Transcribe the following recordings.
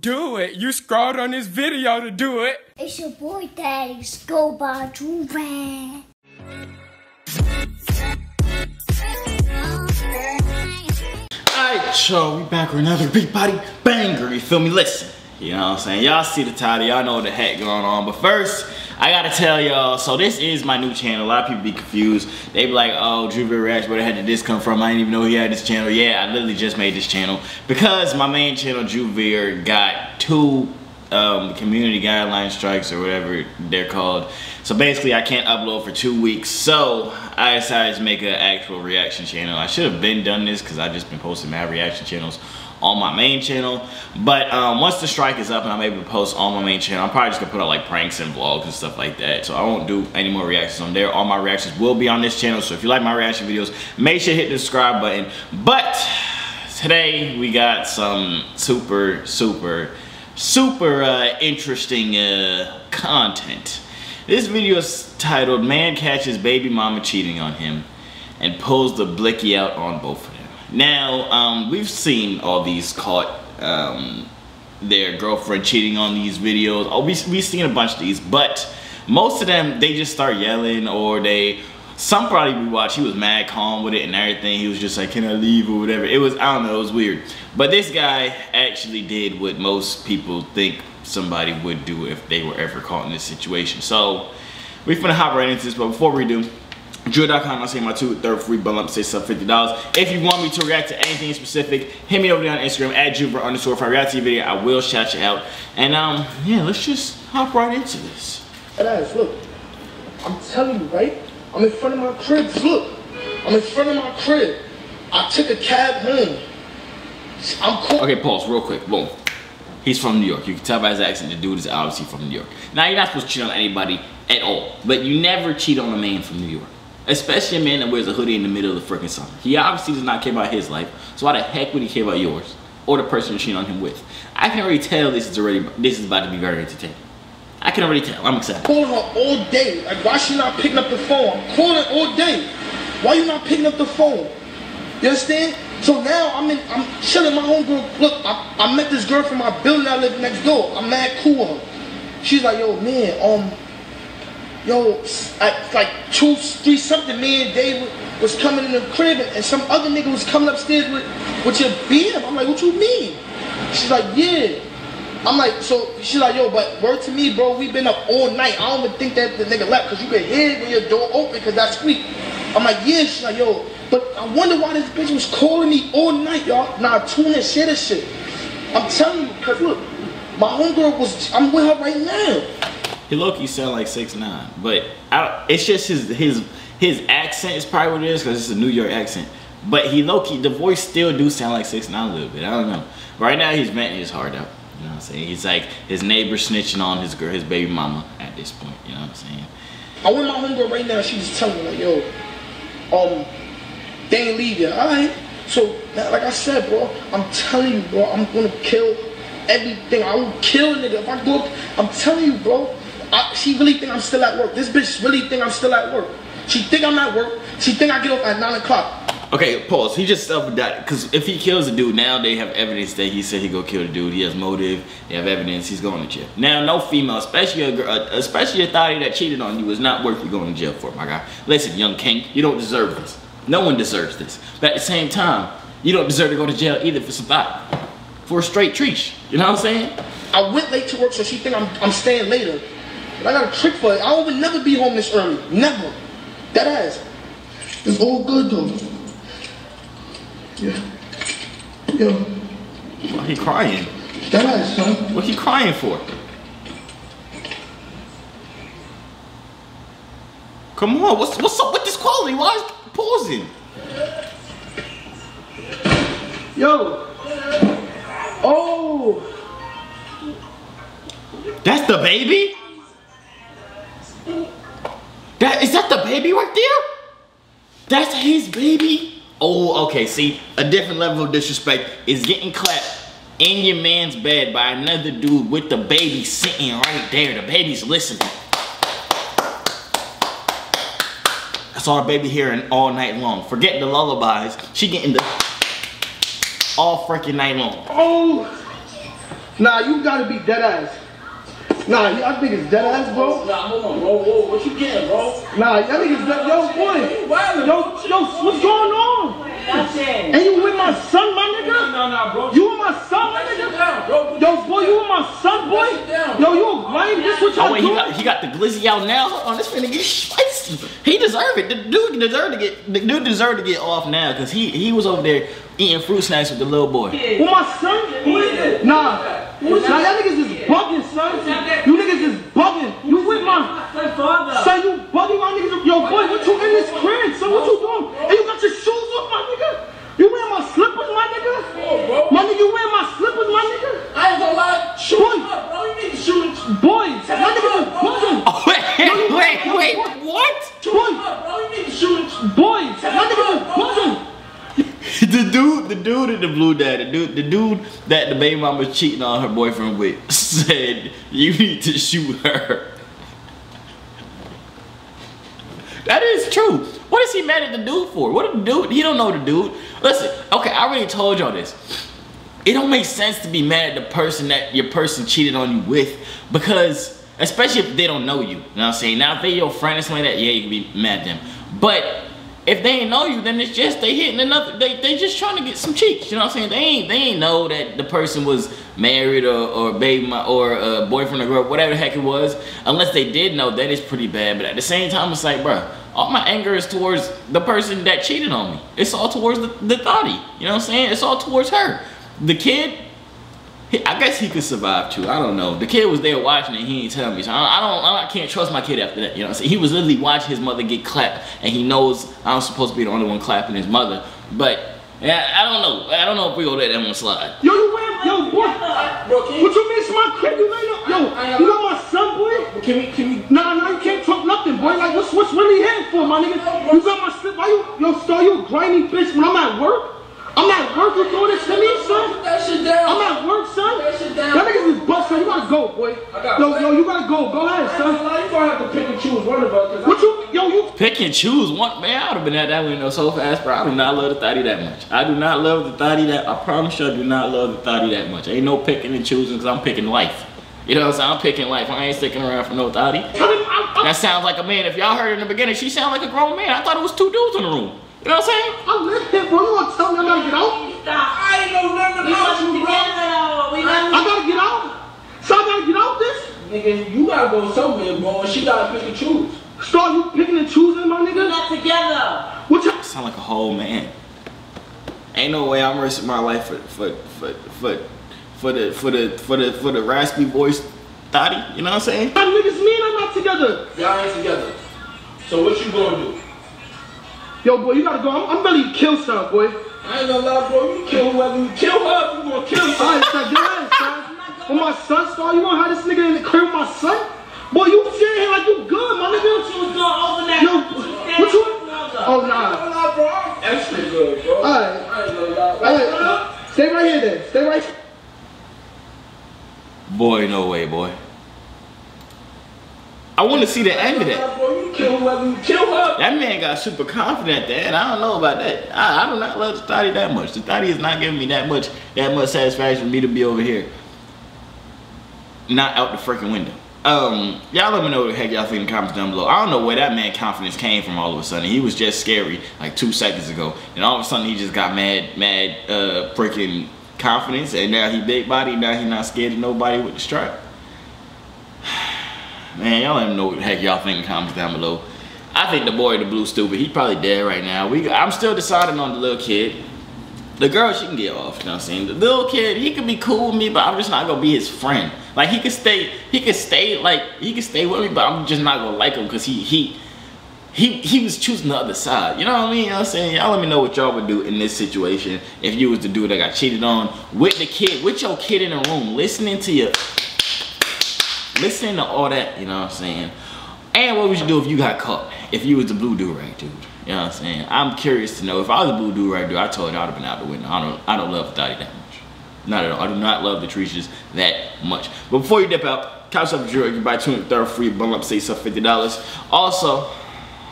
Do it. You scrolled on this video to do it. It's your boy Daddy Scuba Juve. Alright, y'all, we back with another Big Body Banger, you feel me? Listen, you know what I'm saying? Y'all see the title, y'all know what the heck going on. But first, I gotta tell y'all, so this is my new channel. A lot of people be confused. They be like, oh, Drew Reaction, where the heck did this come from? I didn't even know he had this channel. Yeah, I literally just made this channel because my main channel, Drew got two um, community guideline strikes or whatever they're called. So basically I can't upload for two weeks. So I decided to make an actual reaction channel. I should have been done this because I just been posting my reaction channels on my main channel. But um, once the strike is up and I'm able to post on my main channel, I'm probably just gonna put out like pranks and vlogs and stuff like that. So I won't do any more reactions on there. All my reactions will be on this channel. So if you like my reaction videos, make sure to hit the subscribe button. But today we got some super, super super uh, interesting uh, content. This video is titled Man Catches Baby Mama Cheating on Him and Pulls the Blicky Out on Both of them. Now, um, we've seen all these caught um, their girlfriend cheating on these videos. Oh, we, we've seen a bunch of these, but most of them, they just start yelling or they some probably we watched, he was mad calm with it and everything. He was just like, can I leave or whatever. It was, I don't know, it was weird. But this guy actually did what most people think somebody would do if they were ever caught in this situation. So we're gonna hop right into this, but before we do, Joorag.com, I'll say my two third free bundle up say sub $50. If you want me to react to anything specific, hit me over there on Instagram at Joovier underscore. If I react to your video, I will shout you out. And um, yeah, let's just hop right into this. Guys, look, I'm telling you, right? I'm in front of my crib. Look, I'm in front of my crib. I took a cab home. I'm cool. Okay, pause real quick. Boom. He's from New York. You can tell by his accent the dude is obviously from New York. Now, you're not supposed to cheat on anybody at all, but you never cheat on a man from New York. Especially a man that wears a hoodie in the middle of the freaking summer. He obviously does not care about his life, so why the heck would he care about yours? Or the person you're cheating on him with? I can already tell this is already, this is about to be very entertaining. I can already tell. I'm excited. Calling her all day. Like, why she not picking up the phone? I'm calling all day. Why you not picking up the phone? You understand? So now I'm in, I'm chilling my homegirl. Look, I, I met this girl from my building I live next door. I'm mad cool with her. She's like, yo, man, um, yo, at like two, three something, me and David was coming in the crib and some other nigga was coming upstairs with, with your BM. I'm like, what you mean? She's like, yeah. I'm like, so she's like, yo, but word to me, bro, we've been up all night. I don't even think that the nigga left because you can hear when your door open because that squeak. I'm like, yeah, she's like, yo, but I wonder why this bitch was calling me all night, y'all. Nah, tune in, share this shit. I'm telling you, because look, my homegirl was, I'm with her right now. He low-key sound like 6ix9ine, but it's just his his his accent is probably what it is because it's a New York accent. But he low-key, the voice still do sound like 6ix9ine a little bit. I don't know. Right now he's venting his heart out. You know what I'm saying? He's like his neighbor snitching on his girl, his baby mama at this point. You know what I'm saying? I with my homegirl right now. She just telling me like, yo, um, they ain't leave yet. All right. So like I said, bro, I'm telling you, bro, I'm gonna kill everything. I will kill a nigga if I go. Up, I'm telling you, bro. I, she really think I'm still at work. This bitch really think I'm still at work. She think I'm at work. She think I get off at nine o'clock. Okay, pause. He just self that because if he kills a dude now, they have evidence that he said he go kill the dude. He has motive. They have evidence. He's going to jail. Now, no female, especially a girl, uh, especially a thotty that cheated on you, is not worth you going to jail for, my guy. Listen, young king, you don't deserve this. No one deserves this. But at the same time, you don't deserve to go to jail either for some thought. For a straight treat. You know what I'm saying? I went late to work, so she think I'm, I'm staying later. I got a trick for it. I will never be home this early. Never. That ass. It's all good though. Yeah. Yo. Why he crying? That ass, son. What he crying for? Come on, what's what's up with this quality? Why is pausing? Yo. Oh. That's the baby? That is that the baby right there? That's his baby? Oh, okay, see, a different level of disrespect is getting clapped in your man's bed by another dude with the baby sitting right there. The baby's listening. That's all the baby hearing all night long. Forget the lullabies. She getting the all freaking night long. Oh! Nah, you gotta be dead ass. Nah, I think it's dead ass, bro. Nah, hold on, bro. Whoa, what you getting, bro? Nah, I think it's dead. Yo, boy. Yo, yo, what's going on? And you with my son, my nigga? No, no, bro. You with my son, my nigga? down, bro. Yo, boy, you with my son, boy? Down. Yo, you a lame? This what Oh y'all wait, he got he got the glizzy out now. Hold on, this finna get spicy. He deserved it. The dude deserved to get the dude deserved to get off now because he he was over there eating fruit snacks with the little boy. With my son? Nah. Nah, y'all niggas is bugging, son. You niggas is bugging. You with my son, you bugging my niggas. Yo, boy, what you in this crib, son? What you doing? And you got your shoes off, my nigga? You wearing my slippers, my nigga? Oh, bro. My nigga, you wearing my slippers, my nigga? I ain't gonna lie. Shoot Boy. up, bro. You need to shoot him. Boys, my niggas is bugging. Oh, wait, wait, wait, what? Shoot him up, bro. You need to shoot him. Boys, my niggas is bugging. the dude, the dude in the blue dad, the dude, the dude that the baby mama was cheating on her boyfriend with, said you need to shoot her. That is true. What is he mad at the dude for? What the dude? He don't know the dude. Listen, okay, I already told y'all this. It don't make sense to be mad at the person that your person cheated on you with because, especially if they don't know you. You know what I'm saying? Now, if they your friend or something like that, yeah, you can be mad at them. But if they ain't know you, then it's just they hitting another. They they just trying to get some cheeks. You know what I'm saying? They ain't they ain't know that the person was married or or baby mo- or a boyfriend or girl, whatever the heck it was. Unless they did know, that is pretty bad. But at the same time, it's like, bro, all my anger is towards the person that cheated on me. It's all towards the, the thotty. You know what I'm saying? It's all towards her. The kid, he- I guess he could survive too. I don't know. The kid was there watching it. He ain't tell me. So I I don't. I can't trust my kid after that. You know what I'm saying? He was literally watching his mother get clapped, and he knows I'm supposed to be the only one clapping his mother. But yeah, I don't know. I don't know if we gonna let that one slide. Yo, boy. Bro, can What you, you mean it's my crib? You ain't no, yo, you got my son, boy? can we, can we, Nah, nah, you can't talk nothing, boy. Like, what's, what's really hitting for, my nigga? You got my slip. Why you, yo, star, you a grimy bitch when I'm at work? I'm at work, you doing this to me, son? that shit down? I'm at work, son. That shit down. Y'all niggas is bust, son. You gotta go, boy. I got Yo, what? yo, you gotta go. Go ahead, son. You gonna have to pick and choose one of us. What you, Pick and choose one man. I would have been at that window so fast, bro. I do not love the thotty that much. I do not love the thotty that. I promise you, I do not love the thotty that much. Ain't no picking and choosing because I'm picking life. You know what I'm saying? I'm picking life. I ain't sticking around for no thotty. I didn't, I, I, That sounds like a man. If y'all heard in the beginning, she sound like a grown man. I thought it was two dudes in the room. You know what I'm saying? I live here, bro. You wanna tell me I gotta get out? I ain't know nothing about you, bro. I gotta get out? So I gotta get out this? Nigga, you gotta go somewhere, bro, she gotta pick and choose. Start you picking and choosing, my nigga? Not together. What you, sound like a whole man. Ain't no way I'm risking my life for for for for for the for the for the for the raspy voice thotty. You know what I'm saying? my niggas mean I'm not together? Y'all ain't together. So what you gonna do? Yo, boy, you gotta go. I'm, I'm ready to kill some, boy. I ain't gonna lie, bro. You kill whoever you kill her, if you gonna kill All her. right, son, get ahead, son. When my son star, you gonna have this nigga in the crib with my son? Boy, you sitting here like you good, my nigga. She was gonna open that. Yo, what you? Oh, I nah. ain't gonna lie, bro. I'm extra good, bro. Alright. I ain't gonna lie. All right, stay right here then. Stay right Boy, no way, boy. I want to see the end of that. Bro, you kill whoever her. That man got super confident there, and I don't know about that. I, I do not love the thotty that much. The thotty is not giving me that much that much satisfaction for me to be over here. Not out the freaking window. Um, y'all let me know what the heck y'all think in the comments down below. I don't know where that man confidence came from all of a sudden. He was just scary like two seconds ago. And all of a sudden he just got mad, mad, uh, freaking confidence. And now he big body, now he not scared of nobody with the strap. Man, y'all let me know what the heck y'all think in the comments down below. I think the boy the blue stupid. He probably dead right now. We, I'm still deciding on the little kid. The girl, she can get off, you know what I'm saying? The little kid, he could be cool with me, but I'm just not gonna be his friend. Like he could stay, he could stay, like, he could stay with me, but I'm just not gonna like him because he he he he was choosing the other side. You know what I mean? You know what I'm saying? Y'all let me know what y'all would do in this situation if you was the dude that got cheated on with the kid, with your kid in the room, listening to your listening to all that, you know what I'm saying? And what would you do if you got caught? If you was the blue do-rag dude. You know what I'm saying? I'm curious to know. If I was a blue do-rag dude, I told you I'd have been out the window. I don't I don't love Dottie that much. Not at all. I do not love the Trishas that much. But before you dip out, couch up Drew, you can buy two and third free, bundle up, save yourself $50. Also,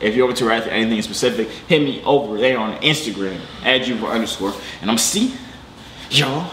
if you're over to write anything specific, hit me over there on Instagram, at Joovier underscore. And I'm see y'all